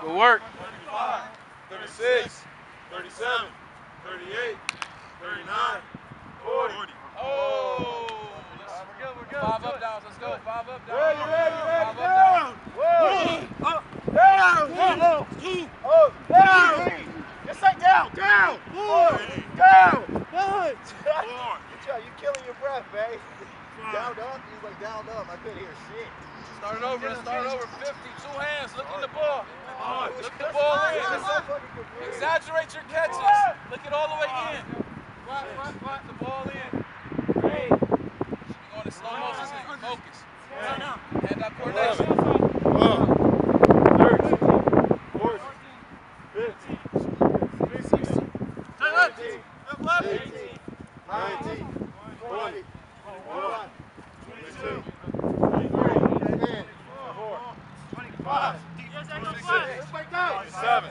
Good work. 35, 36, 37, 38, 39, 40. Oh! We're good, we're good. Five up downs. Let's go. Five up downs. Ready, ready, ready, Five up down. Whoa. Up, down, down, oh, down. Just say down, down, four, down, one. Good job, you killing your breath, babe. Down up, he's like down up. I couldn't hear shit. Start it over. Let's start it over. 50. Two hands. Look in the ball. Look the That's ball fine, in. that's so fucking confusing. Exaggerate your catches. Look it all the way in. Flat, flat, flat. The ball in. Hey. Should be going in slow motion. Focus. Hand eye coordination. Twelve, thirteen, fourteen, fifteen, sixteen, seventeen, eighteen, nineteen, twenty, twenty-one, twenty-two, twenty-three, ten, four, twenty-five, twenty-six, twenty-seven,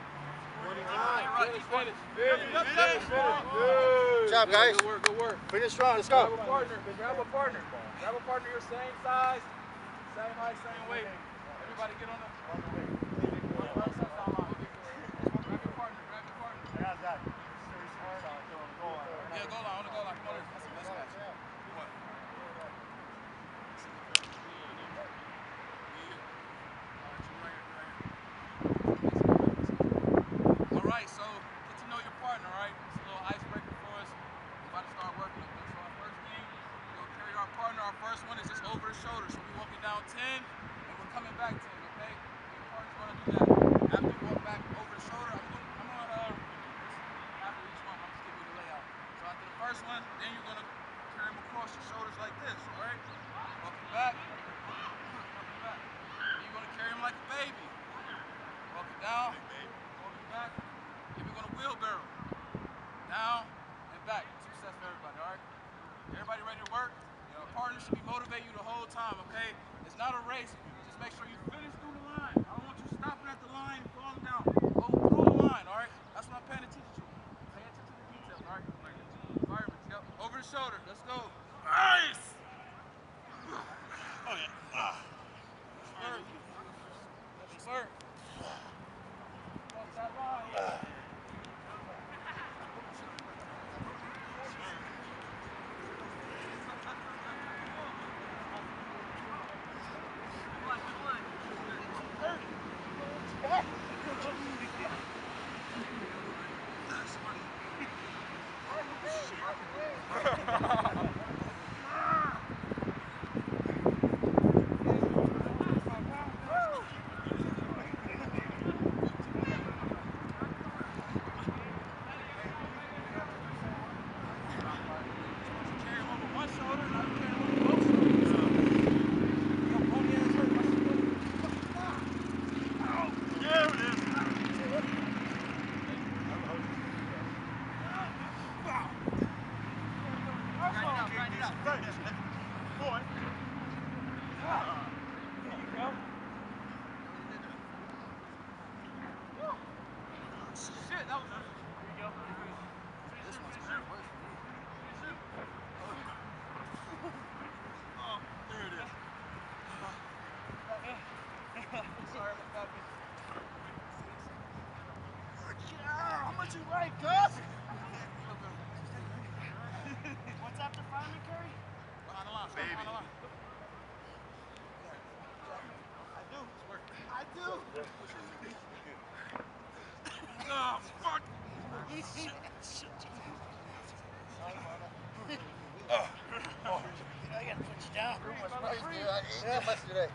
Good job, Good guys. work, good work. Finish strong. Let's Grab go. a partner. Grab a partner. Grab a partner your same size, same height, same weight. Everybody get on the. Grab your partner. Grab your partner. Yeah, goal line. On the goal line. Come on. That's the best catch. What? All right, so get to know your partner, all right? It's a little icebreaker for us. We're about to start working with them. So our first game, we're gonna carry our partner. Our first one is just over the shoulder. So we're walking down 10 and we're coming back 10, okay? Your partner's gonna do that. After we walk back over the shoulder, I'm gonna, I'm gonna uh, after each one, I'm just giving you the layout. So after the first one, then you're gonna carry him across your shoulders like this, all right? Walking back, walking back. Then you're gonna carry him like a baby. Walking down, walking back. Then we're gonna wheelbarrow. Down and back. Two sets for everybody, all right? Everybody ready to work? Partner should be motivating you the whole time, okay? It's not a race. Just make sure you finish through the line. I don't want you stopping at the line and falling down. Go through the line, all right? That's what I'm paying attention to. Pay attention to the details, all right? Environments, yep. Over the shoulder. Let's go. Nice! Oh, yeah. Ah. Sir. Sir. Cross that line. Carry him over one shoulder, now you carry him over both shoulders. Your pony ass hurt. Watch your foot. There it is. Boy. Shit, that was. Here you go. This one's great. Oh, there it is. Sorry about that. bitch. How much you weigh, Gus? What's after fireman carry? Behind the line. stay behind the line. I do. I do. Oh, fuck. Shit, shit. I gotta put you down. I ate too much today.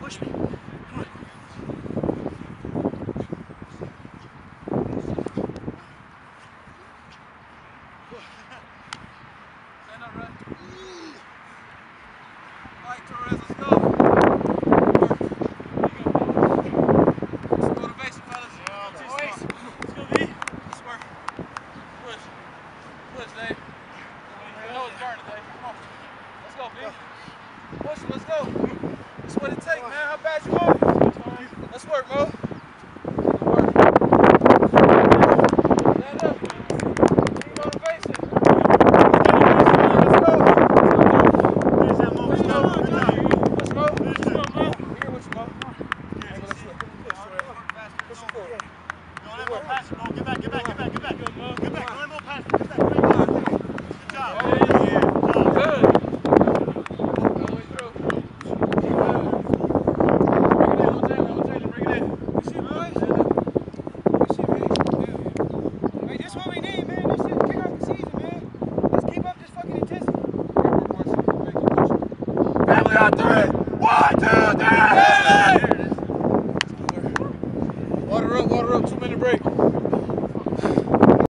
Push me. work, Mo. Let's go. got three. One, two, three. Water up, water up, two minute break.